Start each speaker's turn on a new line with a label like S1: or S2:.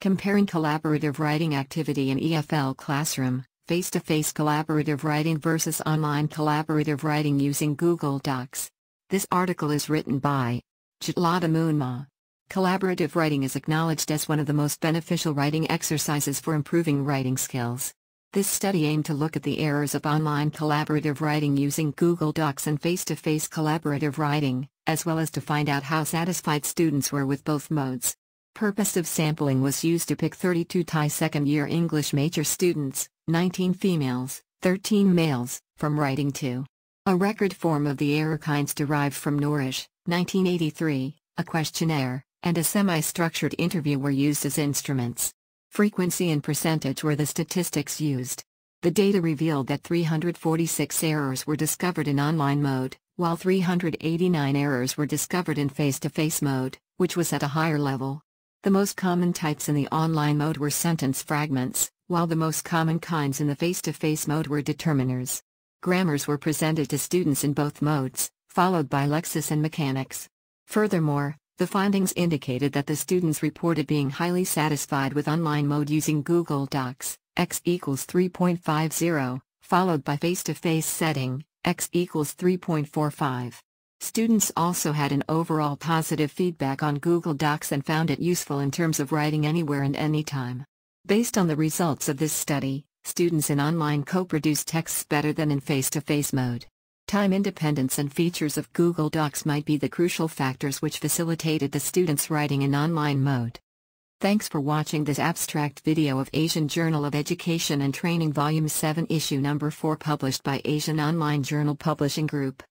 S1: Comparing collaborative writing activity in EFL Classroom, face-to-face collaborative writing versus online collaborative writing using Google Docs. This article is written by Chitlada Moonma. Collaborative writing is acknowledged as one of the most beneficial writing exercises for improving writing skills. This study aimed to look at the errors of online collaborative writing using Google Docs and face-to-face collaborative writing, as well as to find out how satisfied students were with both modes. Purposive sampling was used to pick 32 Thai second-year English major students, 19 females, 13 males, from writing 2. A record form of the error kinds derived from Norrish, 1983, a questionnaire, and a semi-structured interview were used as instruments. Frequency and percentage were the statistics used. The data revealed that 346 errors were discovered in online mode, while 389 errors were discovered in face-to-face -face mode, which was at a higher level. The most common types in the online mode were sentence fragments, while the most common kinds in the face-to-face -face mode were determiners. Grammars were presented to students in both modes, followed by lexis and mechanics. Furthermore, the findings indicated that the students reported being highly satisfied with online mode using Google Docs, x equals 3.50, followed by face-to-face -face setting, x equals 3.45. Students also had an overall positive feedback on Google Docs and found it useful in terms of writing anywhere and anytime. Based on the results of this study, students in online co-produce texts better than in face-to-face -face mode. Time independence and features of Google Docs might be the crucial factors which facilitated the students' writing in online mode. Thanks for watching this abstract video of Asian Journal of Education and Training Volume 7 Issue Number 4 published by Asian Online Journal Publishing Group.